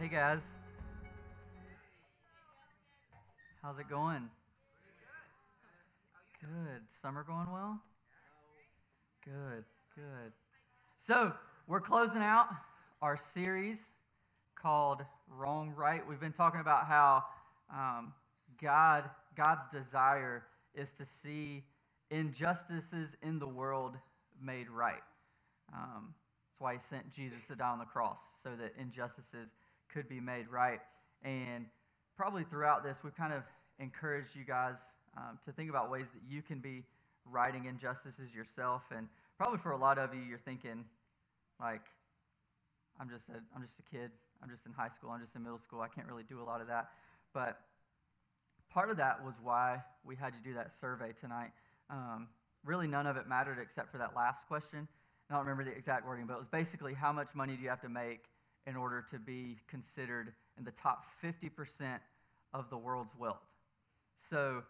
Hey guys. How's it going? Good. Summer going well? Good, good. So, we're closing out our series called Wrong Right. We've been talking about how um, God, God's desire is to see injustices in the world made right. Um, that's why he sent Jesus to die on the cross, so that injustices could be made right. And probably throughout this, we've kind of encouraged you guys um, to think about ways that you can be righting injustices yourself. And probably for a lot of you, you're thinking, like, I'm just a, I'm just a kid. I'm just in high school. I'm just in middle school. I can't really do a lot of that. But part of that was why we had you do that survey tonight. Um, really, none of it mattered except for that last question. I don't remember the exact wording, but it was basically how much money do you have to make in order to be considered in the top 50% of the world's wealth. So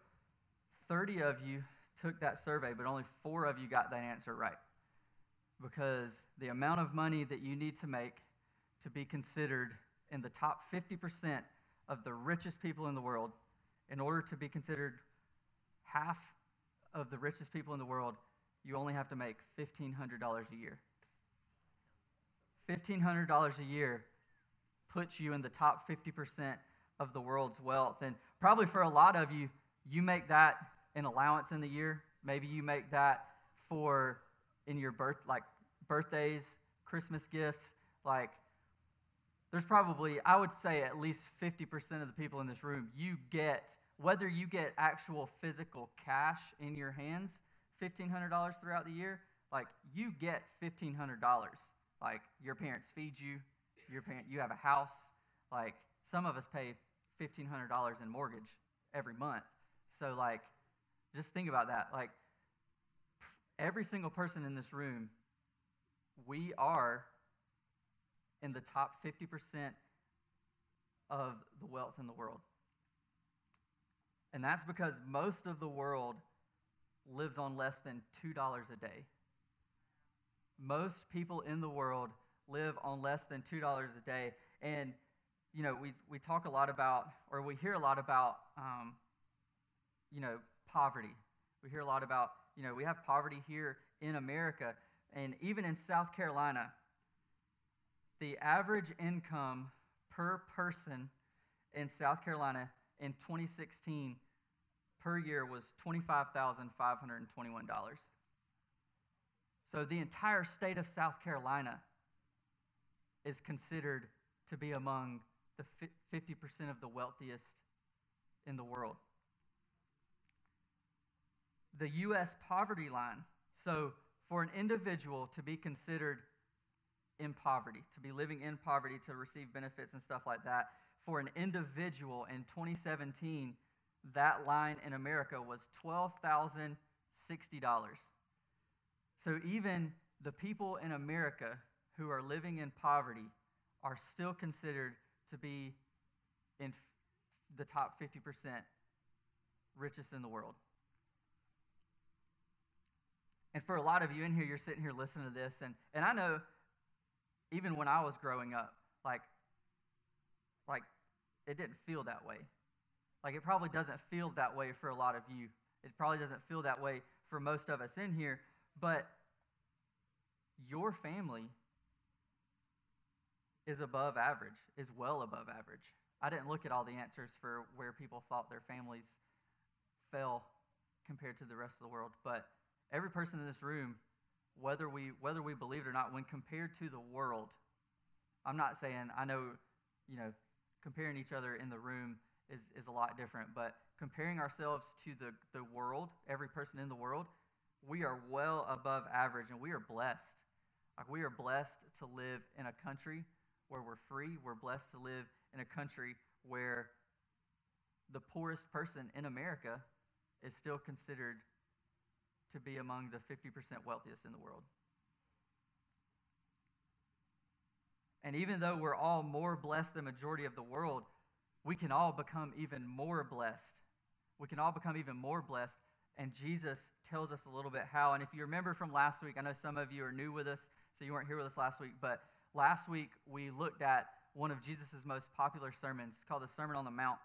30 of you took that survey, but only four of you got that answer right. Because the amount of money that you need to make to be considered in the top 50% of the richest people in the world, in order to be considered half of the richest people in the world, you only have to make $1,500 a year. $1,500 a year puts you in the top 50% of the world's wealth. And probably for a lot of you, you make that an allowance in the year. Maybe you make that for in your birth, like birthdays, Christmas gifts. Like, there's probably, I would say, at least 50% of the people in this room, you get, whether you get actual physical cash in your hands, $1,500 throughout the year, like, you get $1,500 like your parents feed you, your parent you have a house. Like some of us pay fifteen hundred dollars in mortgage every month. So like, just think about that. Like every single person in this room, we are in the top fifty percent of the wealth in the world. And that's because most of the world lives on less than $2 a day most people in the world live on less than $2 a day. And, you know, we, we talk a lot about, or we hear a lot about, um, you know, poverty. We hear a lot about, you know, we have poverty here in America. And even in South Carolina, the average income per person in South Carolina in 2016 per year was $25,521. So the entire state of South Carolina is considered to be among the 50% of the wealthiest in the world. The U.S. poverty line, so for an individual to be considered in poverty, to be living in poverty, to receive benefits and stuff like that, for an individual in 2017, that line in America was $12,060. So even the people in America who are living in poverty are still considered to be in the top 50% richest in the world. And for a lot of you in here, you're sitting here listening to this, and, and I know even when I was growing up, like, like it didn't feel that way. Like it probably doesn't feel that way for a lot of you. It probably doesn't feel that way for most of us in here. But your family is above average, is well above average. I didn't look at all the answers for where people thought their families fell compared to the rest of the world, but every person in this room, whether we whether we believe it or not, when compared to the world, I'm not saying I know, you know, comparing each other in the room is, is a lot different, but comparing ourselves to the, the world, every person in the world, we are well above average and we are blessed. Like we are blessed to live in a country where we're free. We're blessed to live in a country where the poorest person in America is still considered to be among the 50% wealthiest in the world. And even though we're all more blessed than the majority of the world, we can all become even more blessed. We can all become even more blessed and Jesus tells us a little bit how. And if you remember from last week, I know some of you are new with us, so you weren't here with us last week, but last week we looked at one of Jesus' most popular sermons. Called the Sermon on the Mount.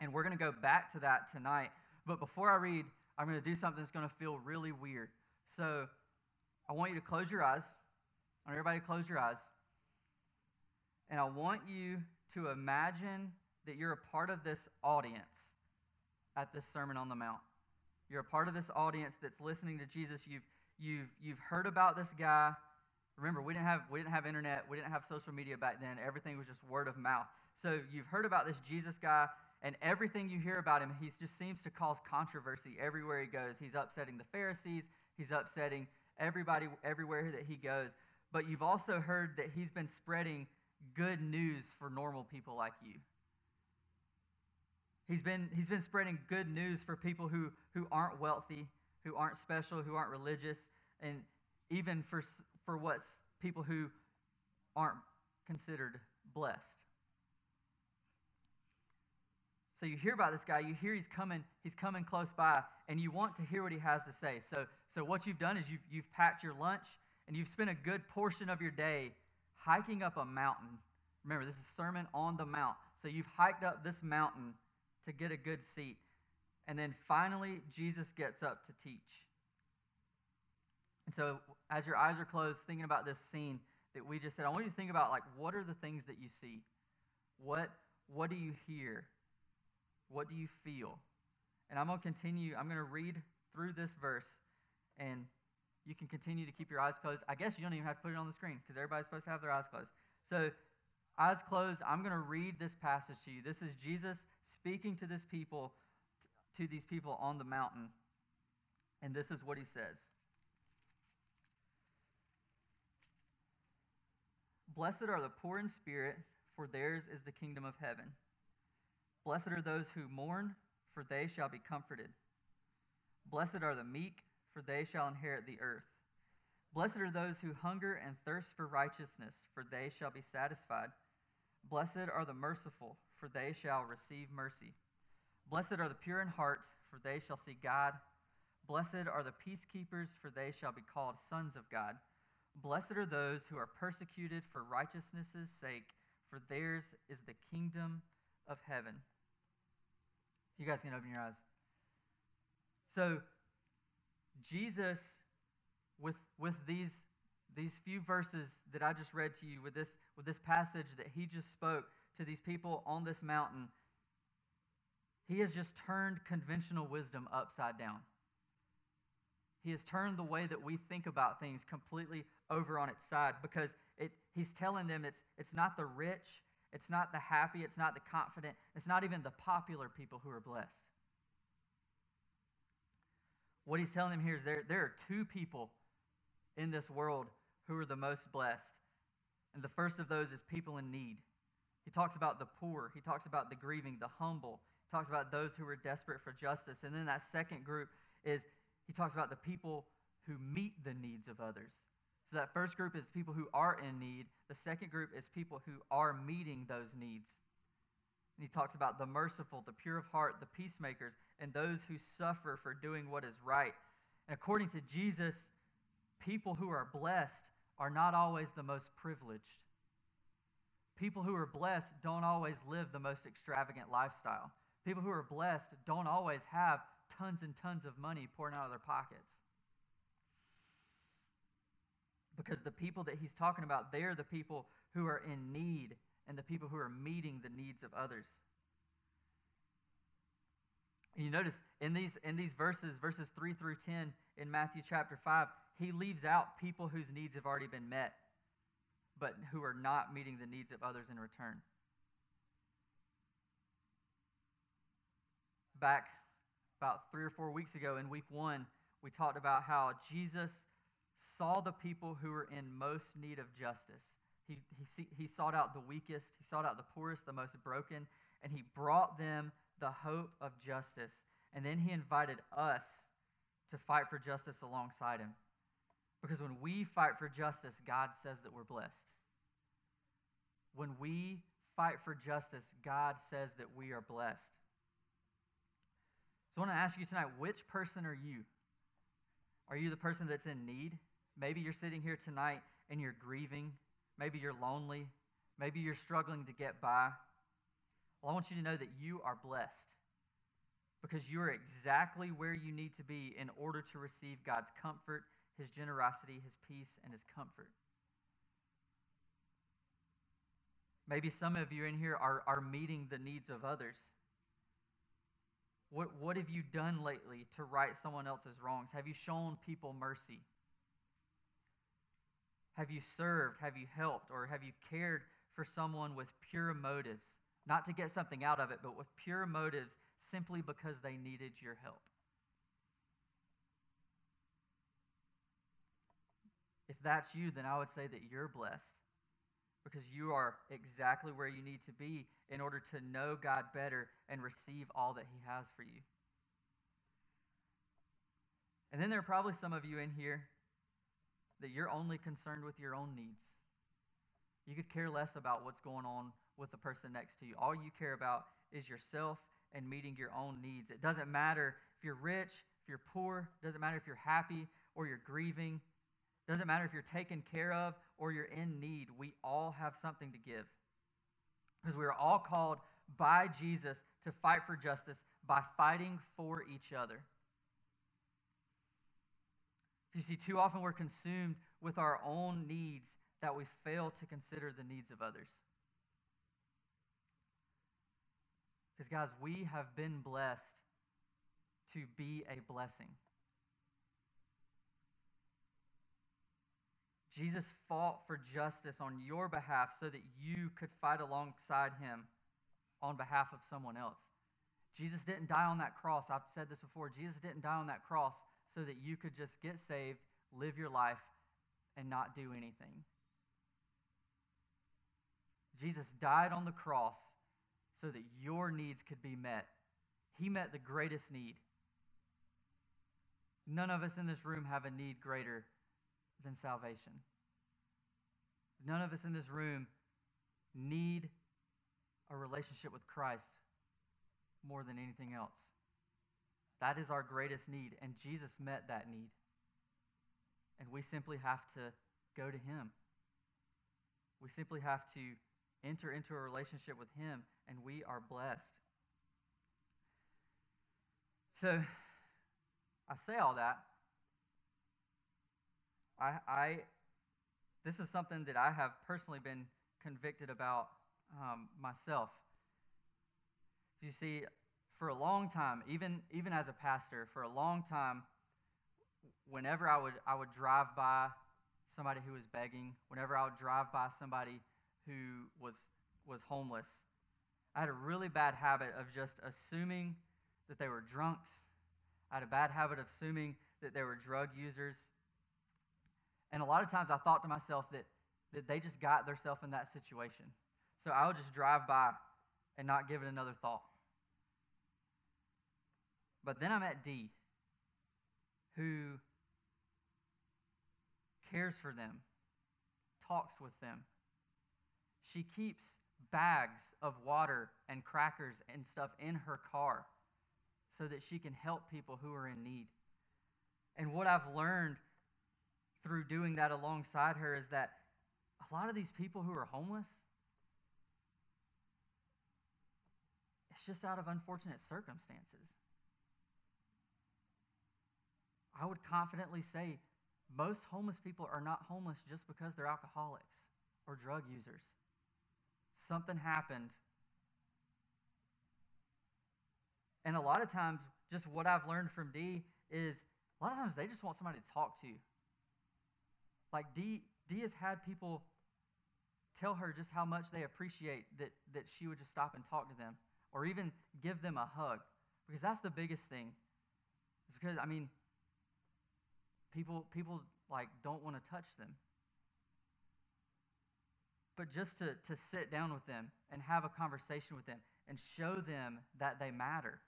And we're going to go back to that tonight. But before I read, I'm going to do something that's going to feel really weird. So I want you to close your eyes. I want everybody to close your eyes. And I want you to imagine that you're a part of this audience at this Sermon on the Mount. You're a part of this audience that's listening to Jesus. You've, you've, you've heard about this guy. Remember, we didn't, have, we didn't have internet. We didn't have social media back then. Everything was just word of mouth. So you've heard about this Jesus guy, and everything you hear about him, he just seems to cause controversy everywhere he goes. He's upsetting the Pharisees. He's upsetting everybody everywhere that he goes. But you've also heard that he's been spreading good news for normal people like you. He's been, he's been spreading good news for people who, who aren't wealthy, who aren't special, who aren't religious, and even for, for what's people who aren't considered blessed. So you hear about this guy, you hear he's coming, he's coming close by, and you want to hear what he has to say. So, so what you've done is you've, you've packed your lunch and you've spent a good portion of your day hiking up a mountain. Remember, this is Sermon on the Mount. So you've hiked up this mountain to get a good seat. And then finally, Jesus gets up to teach. And so, as your eyes are closed, thinking about this scene that we just said, I want you to think about like, what are the things that you see? What, what do you hear? What do you feel? And I'm going to continue, I'm going to read through this verse, and you can continue to keep your eyes closed. I guess you don't even have to put it on the screen because everybody's supposed to have their eyes closed. So, eyes closed, I'm going to read this passage to you. This is Jesus speaking to this people, to these people on the mountain. And this is what he says. Blessed are the poor in spirit, for theirs is the kingdom of heaven. Blessed are those who mourn, for they shall be comforted. Blessed are the meek, for they shall inherit the earth. Blessed are those who hunger and thirst for righteousness, for they shall be satisfied. Blessed are the merciful, for they shall receive mercy. Blessed are the pure in heart, for they shall see God. Blessed are the peacekeepers, for they shall be called sons of God. Blessed are those who are persecuted for righteousness' sake, for theirs is the kingdom of heaven. You guys can open your eyes. So, Jesus, with, with these, these few verses that I just read to you, with this, with this passage that he just spoke to these people on this mountain, he has just turned conventional wisdom upside down. He has turned the way that we think about things completely over on its side because it, he's telling them it's, it's not the rich, it's not the happy, it's not the confident, it's not even the popular people who are blessed. What he's telling them here is there, there are two people in this world who are the most blessed. And the first of those is people in need. He talks about the poor, he talks about the grieving, the humble, he talks about those who are desperate for justice. And then that second group is he talks about the people who meet the needs of others. So that first group is people who are in need. The second group is people who are meeting those needs. And he talks about the merciful, the pure of heart, the peacemakers, and those who suffer for doing what is right. And according to Jesus, people who are blessed are not always the most privileged. People who are blessed don't always live the most extravagant lifestyle. People who are blessed don't always have tons and tons of money pouring out of their pockets. Because the people that he's talking about, they're the people who are in need and the people who are meeting the needs of others. You notice in these, in these verses, verses 3 through 10 in Matthew chapter 5, he leaves out people whose needs have already been met, but who are not meeting the needs of others in return. Back about three or four weeks ago in week one, we talked about how Jesus saw the people who were in most need of justice. He, he, he sought out the weakest, he sought out the poorest, the most broken, and he brought them the hope of justice. And then he invited us to fight for justice alongside him. Because when we fight for justice, God says that we're blessed. When we fight for justice, God says that we are blessed. So I want to ask you tonight which person are you? Are you the person that's in need? Maybe you're sitting here tonight and you're grieving. Maybe you're lonely. Maybe you're struggling to get by. Well, I want you to know that you are blessed because you are exactly where you need to be in order to receive God's comfort, His generosity, His peace, and His comfort. Maybe some of you in here are, are meeting the needs of others. What, what have you done lately to right someone else's wrongs? Have you shown people mercy? Have you served? Have you helped? Or have you cared for someone with pure motives? Not to get something out of it, but with pure motives simply because they needed your help. If that's you, then I would say that you're blessed because you are exactly where you need to be in order to know God better and receive all that He has for you. And then there are probably some of you in here that you're only concerned with your own needs. You could care less about what's going on with the person next to you. All you care about is yourself and meeting your own needs. It doesn't matter if you're rich, if you're poor, it doesn't matter if you're happy or you're grieving. Doesn't matter if you're taken care of or you're in need. We all have something to give. Because we are all called by Jesus to fight for justice by fighting for each other. You see, too often we're consumed with our own needs that we fail to consider the needs of others. Because, guys, we have been blessed to be a blessing. Jesus fought for justice on your behalf so that you could fight alongside him on behalf of someone else. Jesus didn't die on that cross. I've said this before. Jesus didn't die on that cross so that you could just get saved, live your life, and not do anything. Jesus died on the cross so that your needs could be met. He met the greatest need. None of us in this room have a need greater than salvation. None of us in this room need a relationship with Christ more than anything else. That is our greatest need, and Jesus met that need. And we simply have to go to Him. We simply have to enter into a relationship with Him and we are blessed. So, I say all that. I, I this is something that I have personally been convicted about um, myself. You see, for a long time, even even as a pastor, for a long time, whenever I would I would drive by somebody who was begging, whenever I would drive by somebody who was was homeless, I had a really bad habit of just assuming that they were drunks. I had a bad habit of assuming that they were drug users. And a lot of times I thought to myself that, that they just got themselves in that situation. So I would just drive by and not give it another thought. But then I met Dee, who cares for them, talks with them. She keeps bags of water and crackers and stuff in her car so that she can help people who are in need. And what I've learned through doing that alongside her is that a lot of these people who are homeless, it's just out of unfortunate circumstances. I would confidently say most homeless people are not homeless just because they're alcoholics or drug users something happened. And a lot of times, just what I've learned from Dee is a lot of times they just want somebody to talk to. Like Dee, Dee has had people tell her just how much they appreciate that, that she would just stop and talk to them or even give them a hug. Because that's the biggest thing. It's because, I mean, people, people like don't want to touch them but just to, to sit down with them and have a conversation with them and show them that they matter.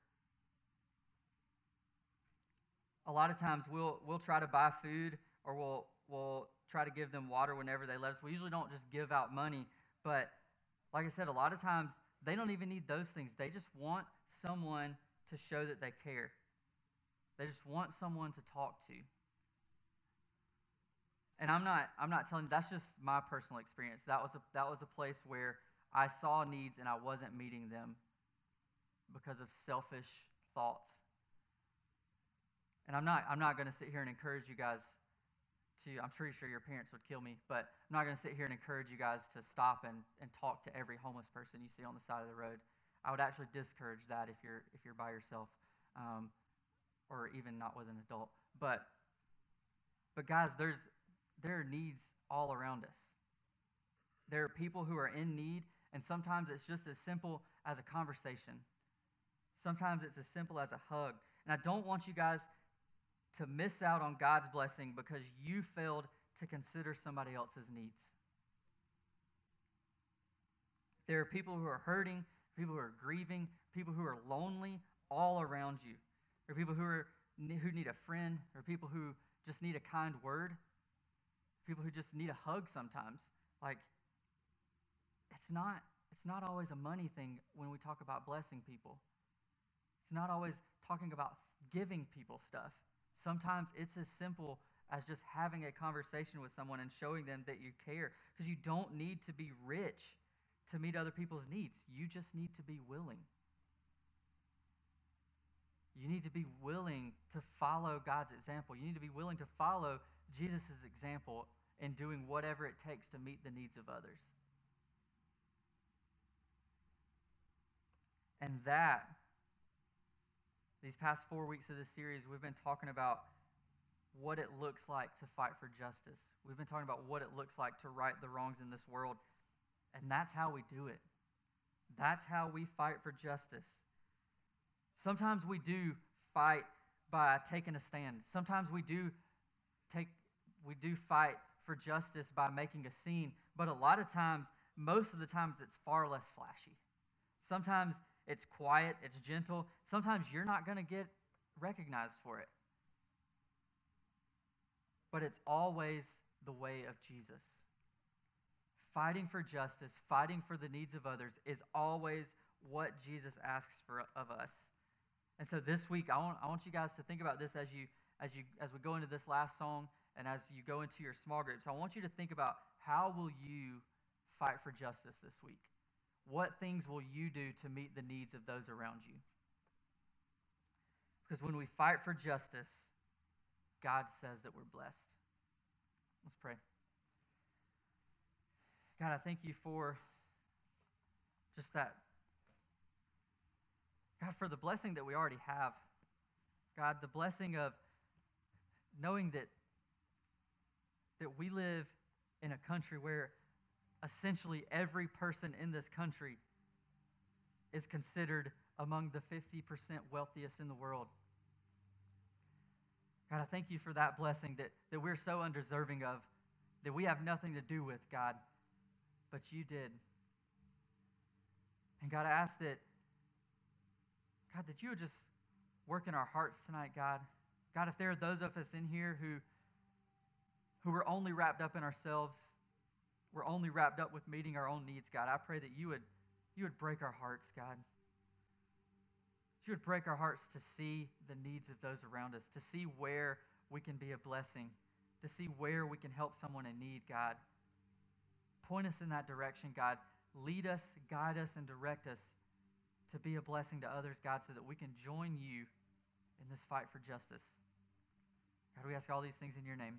A lot of times we'll, we'll try to buy food or we'll, we'll try to give them water whenever they let us. We usually don't just give out money, but like I said, a lot of times they don't even need those things. They just want someone to show that they care. They just want someone to talk to. And I'm not I'm not telling you that's just my personal experience. That was a that was a place where I saw needs and I wasn't meeting them because of selfish thoughts. And I'm not I'm not going to sit here and encourage you guys to I'm pretty sure your parents would kill me, but I'm not going to sit here and encourage you guys to stop and, and talk to every homeless person you see on the side of the road. I would actually discourage that if you're if you're by yourself, um, or even not with an adult. But but guys, there's there are needs all around us. There are people who are in need, and sometimes it's just as simple as a conversation. Sometimes it's as simple as a hug. And I don't want you guys to miss out on God's blessing because you failed to consider somebody else's needs. There are people who are hurting, people who are grieving, people who are lonely all around you. There are people who, are, who need a friend, or people who just need a kind word, people who just need a hug sometimes. Like, it's not, it's not always a money thing when we talk about blessing people. It's not always talking about giving people stuff. Sometimes it's as simple as just having a conversation with someone and showing them that you care. Because you don't need to be rich to meet other people's needs, you just need to be willing. You need to be willing to follow God's example. You need to be willing to follow Jesus' example in doing whatever it takes to meet the needs of others. And that these past four weeks of this series, we've been talking about what it looks like to fight for justice. We've been talking about what it looks like to right the wrongs in this world. And that's how we do it. That's how we fight for justice. Sometimes we do fight by taking a stand. Sometimes we do take we do fight for justice by making a scene, but a lot of times, most of the times it's far less flashy. Sometimes it's quiet, it's gentle. Sometimes you're not going to get recognized for it. But it's always the way of Jesus. Fighting for justice, fighting for the needs of others is always what Jesus asks for of us. And so this week, I want, I want you guys to think about this as you as you as we go into this last song and as you go into your small groups. I want you to think about how will you fight for justice this week? What things will you do to meet the needs of those around you? Because when we fight for justice, God says that we're blessed. Let's pray. God, I thank you for just that. God, for the blessing that we already have. God, the blessing of knowing that, that we live in a country where essentially every person in this country is considered among the 50% wealthiest in the world. God, I thank you for that blessing that, that we're so undeserving of, that we have nothing to do with, God, but you did. And God, I ask that, God, that you would just work in our hearts tonight, God. God, if there are those of us in here who, who are only wrapped up in ourselves, we're only wrapped up with meeting our own needs, God. I pray that you would, you would break our hearts, God. You would break our hearts to see the needs of those around us, to see where we can be a blessing, to see where we can help someone in need, God. Point us in that direction, God. Lead us, guide us, and direct us to be a blessing to others, God, so that we can join you in this fight for justice. God, we ask all these things in your name.